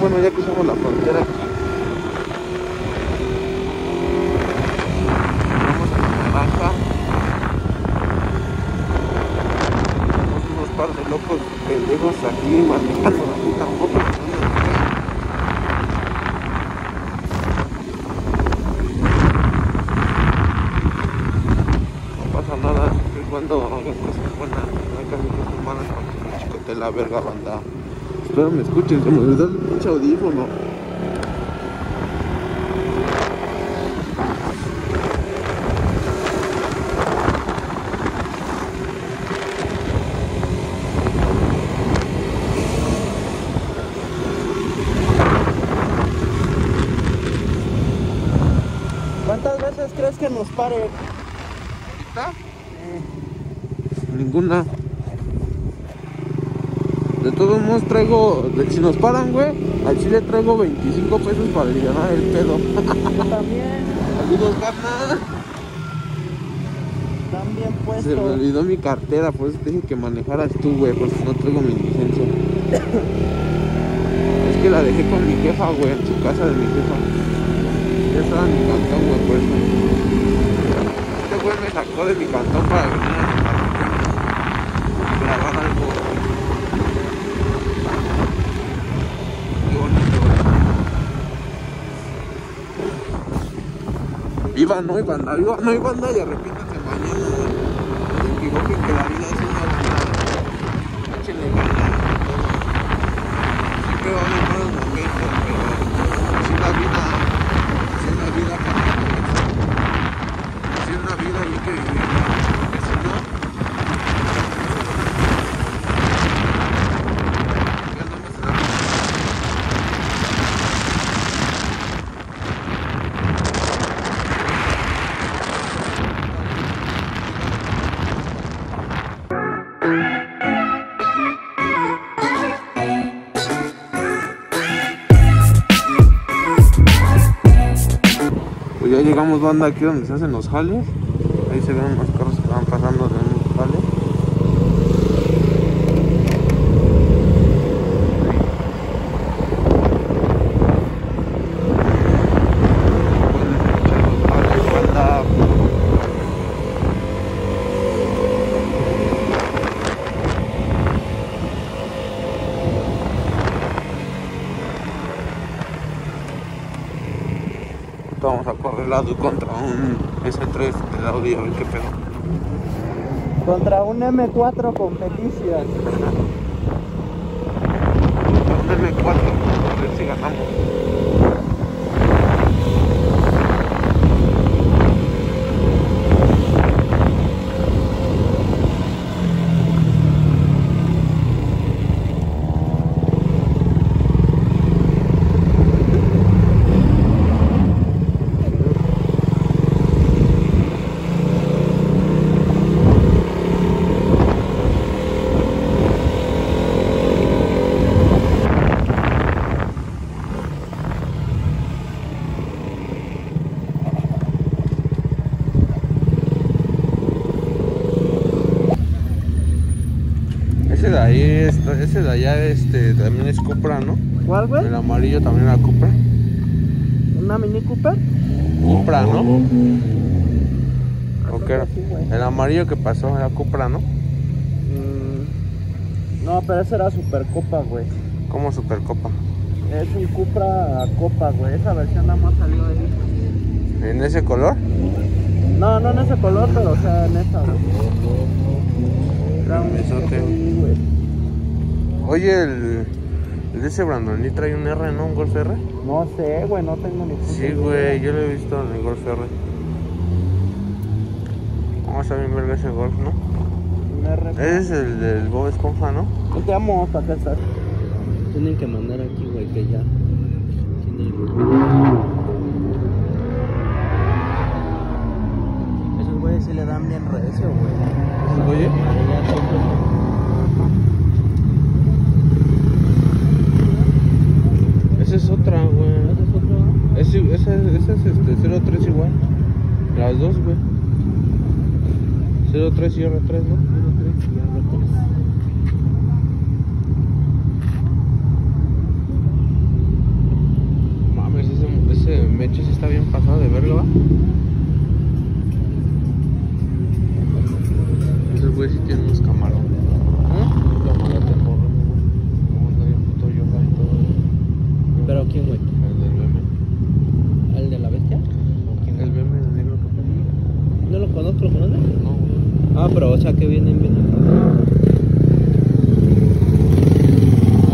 Bueno, ya cruzamos la frontera aquí. Vamos a la naranja. Somos unos par de locos pendejos aquí manejando la puta moto. No pasa nada, siempre cuando hagan cosas buenas, no hagan cosas malas chicote la verga banda. Espero me escuchen, se me el pinche audífono. ¿Cuántas veces crees que nos pare? ¿Ahorita? Ninguna. De todos modos traigo, si nos paran, güey, al chile traigo 25 pesos para aliviar el pedo. También. Saludos, carnal. Están bien Se me olvidó mi cartera, por eso te dije que manejaras tú, güey, porque no traigo mi licencia. es que la dejé con mi jefa, güey, en su casa de mi jefa. Ya estaba en mi cantón, güey, por eso. Este güey me sacó de mi cantón para venir a grabar algo. Qué Viva no y banda, viva no y banda y mañana. Equivoquen que la vida es una. Siempre va a haber malos momentos, pero la vida. Para es la vida hay que vivirla. Ya llegamos banda aquí donde se hacen los jales. Ahí se ven unos carros que van pasando de un jale. Pueden escuchar los jales, banda. Ahorita Contra un S3 del Audi a ver qué pedo. Contra un M4 competición. Un M4, a ver si ganamos. Ese de ahí, ese de allá este, también es Cupra, ¿no? ¿Cuál, güey? El amarillo también era Cupra. ¿Una Mini Cooper? Cupra, ¿no? ¿O qué era? Sí. El amarillo que pasó era Cupra, ¿no? Mm, No, pero esa era Super Copa, güey. Como Supercopa. Es un Cupra Copa, güey. Esa versión nada más salió ahí. ¿En ese color? No, no en ese color, pero o sea, en esa, güey. Era un Besote. SUV, güey. Oye, el, el de ese Brandon Lee trae un R, ¿no? Un Golf R. No sé, güey, no tengo ni Sí, güey, yo lo he visto en el Golf R. Vamos a bien verga ese Golf, ¿no? Un R. Ese es el del Bob Esponja, ¿no? Yo te amo, ¿para qué estás? Tienen que mandar aquí, güey, que ya. Esos güeyes sí le dan bien recio, güey. 3 y R3, ¿no? 1-3 y R3. Mames, ese mecho sí está bien pasado de verlo, ¿va? Esos güeyes sí tienen unos camarones. ¿Eh? Camarote morro. Como está bien puto Jordan y todo. ¿Pero quién, güey? Que vienen bien acá.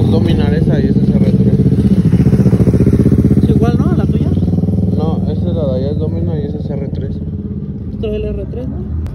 Es dominar esa y esa es R3. Es igual, ¿no? ¿A la tuya? No, esa es la de allá, es domina y esa es R3. Esto es el R3, ¿no?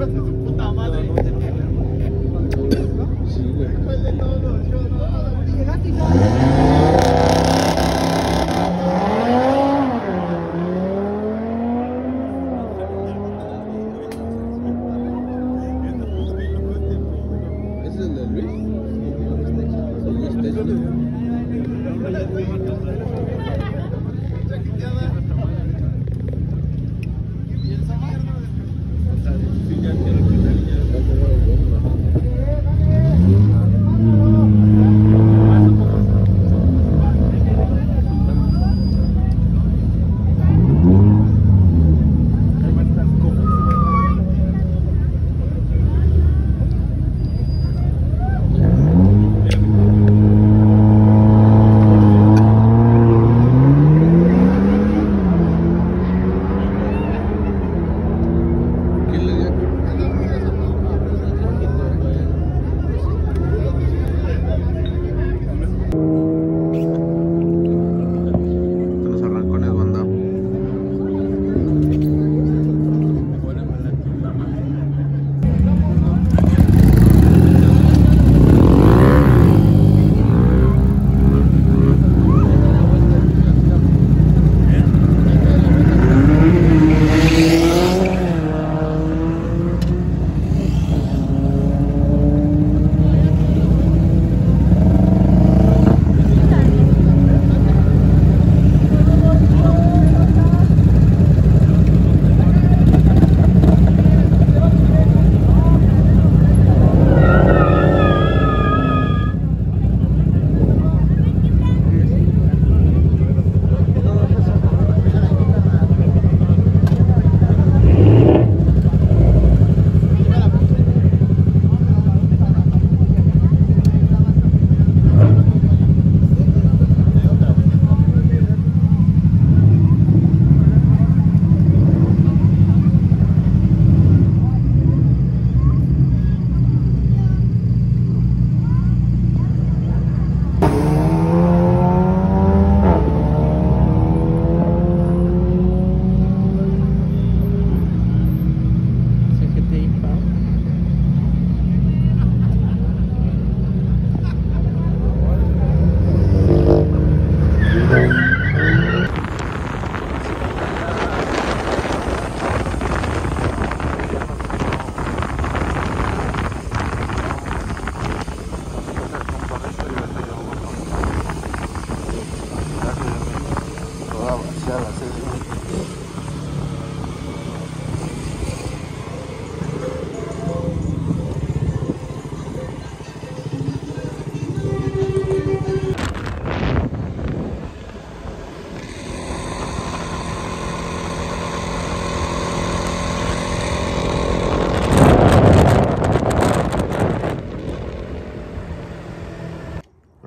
Sí, güey. ¿Ese es el de Luis? Luis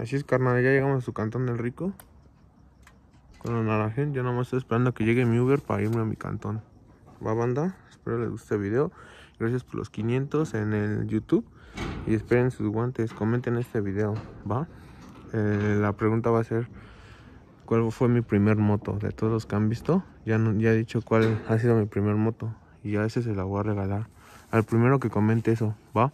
Así es, carnal, ya llegamos a su cantón del rico. Con la naranja, ya nada más estoy esperando a que llegue mi Uber para irme a mi cantón. va banda. Espero les guste el video. Gracias por los 500 en el YouTube. Y esperen sus guantes. Comenten este video, ¿va? Eh, la pregunta va a ser cuál fue mi primer moto de todos los que han visto. Ya, no, ya he dicho cuál ha sido mi primer moto. Y a ese se la voy a regalar. Al primero que comente eso, ¿va?